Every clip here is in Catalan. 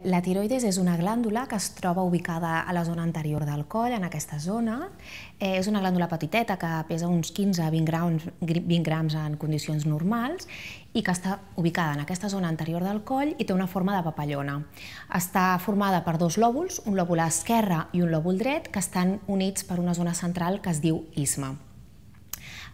La tiroides és una glàndula que es troba ubicada a la zona anterior del coll, en aquesta zona. Eh, és una glàndula petiteta que pesa uns 15 a 20 grams, 20 grams en condicions normals i que està ubicada en aquesta zona anterior del coll i té una forma de papallona. Està formada per dos lòbuls, un lòbul esquerre i un lòbul dret, que estan units per una zona central que es diu isma.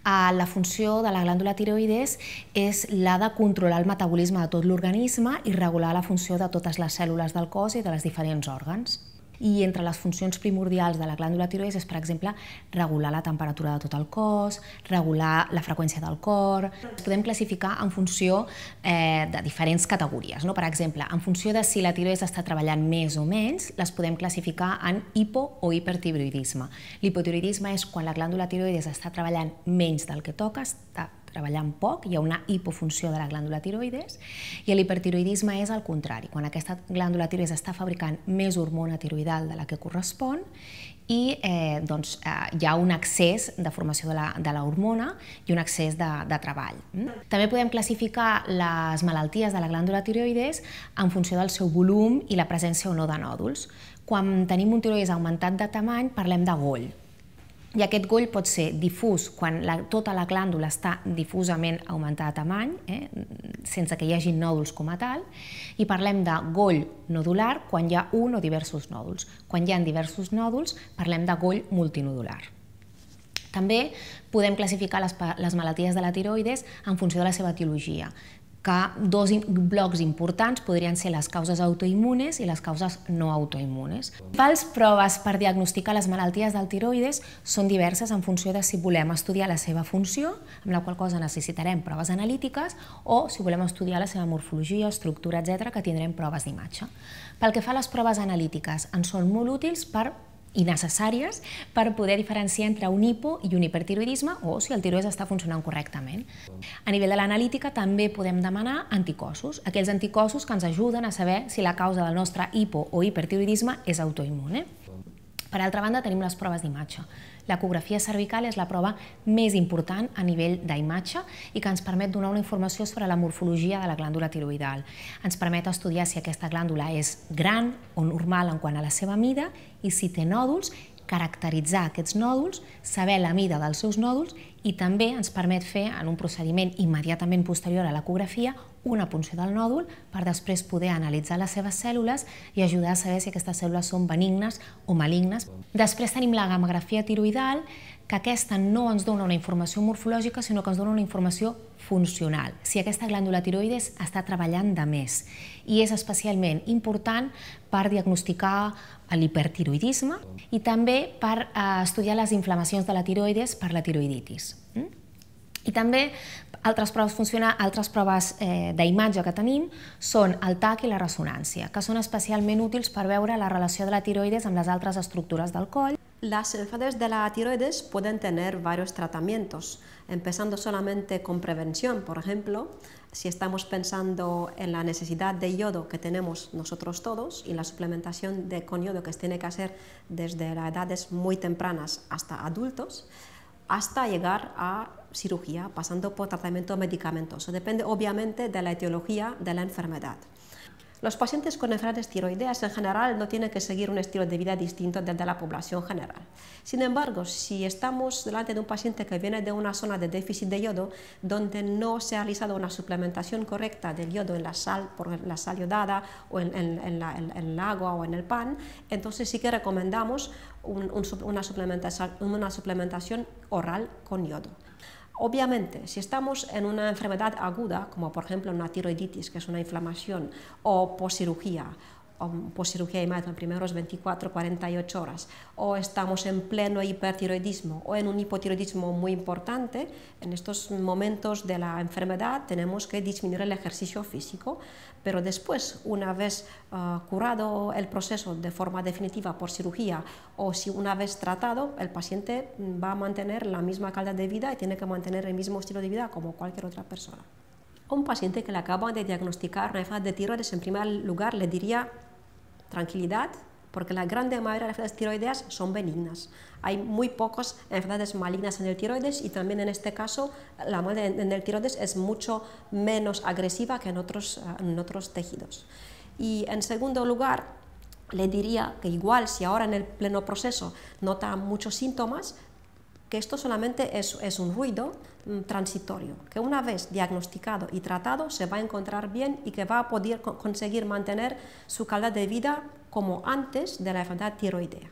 La funció de la glàndula tiroides és la de controlar el metabolisme de tot l'organisme i regular la funció de totes les cèl·lules del cos i de les diferents òrgans. I entre les funcions primordials de la glàndula tiroides és, per exemple, regular la temperatura de tot el cos, regular la freqüència del cor. Es podem classificar en funció eh, de diferents categories. No? Per exemple, en funció de si la tiroides està treballant més o menys, les podem classificar en hipo o hipertiroidisme. L'hipotiroidisme és quan la glàndula tiroides està treballant menys del que toca, està treballant poc, hi ha una hipofunció de la glàndula tiroides, i l'hipertiroidisme és el contrari, quan aquesta glàndula tiroides està fabricant més hormona tiroidal de la que correspon i eh, doncs, eh, hi ha un excés de formació de la, de la hormona i un excés de, de treball. Mm? També podem classificar les malalties de la glàndula tiroides en funció del seu volum i la presència o no de nòduls. Quan tenim un tiroides augmentat de tamany, parlem de goll. I aquest goll pot ser difús quan la, tota la glàndula està difusament augmentada de tamany, eh, sense que hi hagi nòduls com a tal, i parlem de goll nodular quan hi ha un o diversos nòduls. Quan hi ha diversos nòduls parlem de goll multinodular. També podem classificar les, les malalties de la tiroides en funció de la seva etiologia que dos blocs importants podrien ser les causes autoimmunes i les causes no autoimmunes. Les proves per diagnosticar les malalties del tiroides són diverses en funció de si volem estudiar la seva funció, amb la qual cosa necessitarem proves analítiques, o si volem estudiar la seva morfologia, estructura, etc, que tindrem proves d'imatge. Pel que fa a les proves analítiques, en són molt útils per i necessàries per poder diferenciar entre un hipo i un hipertiroidisme o si el tiroides està funcionant correctament. A nivell de l'analítica també podem demanar anticossos, aquells anticossos que ens ajuden a saber si la causa del nostre hipo o hipertiroidisme és autoimmune. Per altra banda, tenim les proves d'imatge. L'ecografia cervical és la prova més important a nivell d'imatge i que ens permet donar una informació sobre la morfologia de la glàndula tiroidal. Ens permet estudiar si aquesta glàndula és gran o normal en quant a la seva mida i si té nòduls caracteritzar aquests nòduls, saber la mida dels seus nòduls i també ens permet fer, en un procediment immediatament posterior a l'ecografia, una punció del nòdul per després poder analitzar les seves cèl·lules i ajudar a saber si aquestes cèl·lules són benignes o malignes. Després tenim la gamografia tiroidal, que aquesta no ens dona una informació morfològica, sinó que ens dona una informació funcional, si aquesta glàndula tiroides està treballant de més. I és especialment important per diagnosticar l'hipertiroidisme i també per eh, estudiar les inflamacions de la tiroides per la tiroiditis. Mm? I també altres proves, funciona, altres proves eh, d'imatge que tenim són el TAC i la ressonància, que són especialment útils per veure la relació de la tiroides amb les altres estructuras del coll. Las enfermedades de la tiroides pueden tener varios tratamientos, empezando solamente con prevención, por ejemplo, si estamos pensando en la necesidad de yodo que tenemos nosotros todos y la suplementación de, con yodo que se tiene que hacer desde las edades muy tempranas hasta adultos, hasta llegar a cirugía, pasando por tratamiento medicamentoso. Depende obviamente de la etiología de la enfermedad. Los pacientes con enfermedades tiroideas en general no tienen que seguir un estilo de vida distinto del de la población general. Sin embargo, si estamos delante de un paciente que viene de una zona de déficit de yodo, donde no se ha realizado una suplementación correcta del yodo en la sal, por la sal yodada o en, el agua o en el pan, entonces sí que recomendamos una suplementación oral con yodo. Obviamente, si estamos en una enfermedad aguda, como por ejemplo una tiroiditis, que es una inflamación, o poscirugía, o cirugía de en primeros 24, 48 horas, o estamos en pleno hipertiroidismo o en un hipotiroidismo muy importante, en estos momentos de la enfermedad tenemos que disminuir el ejercicio físico, pero después, una vez uh, curado el proceso de forma definitiva por cirugía o si una vez tratado, el paciente va a mantener la misma calidad de vida y tiene que mantener el mismo estilo de vida como cualquier otra persona. A un paciente que le acaban de diagnosticar una enfermedad de tiroides, en primer lugar le diría tranquilidad, porque la gran mayoría de enfermedades tiroideas son benignas. Hay muy pocas enfermedades malignas en el tiroides y también en este caso la muerte en el tiroides es mucho menos agresiva que en otros, en otros tejidos. Y en segundo lugar, le diría que igual si ahora en el pleno proceso nota muchos síntomas, que esto solamente es, es un ruido mm, transitorio, que una vez diagnosticado y tratado se va a encontrar bien y que va a poder co- conseguir mantener su calidad de vida como antes de la enfermedad tiroidea.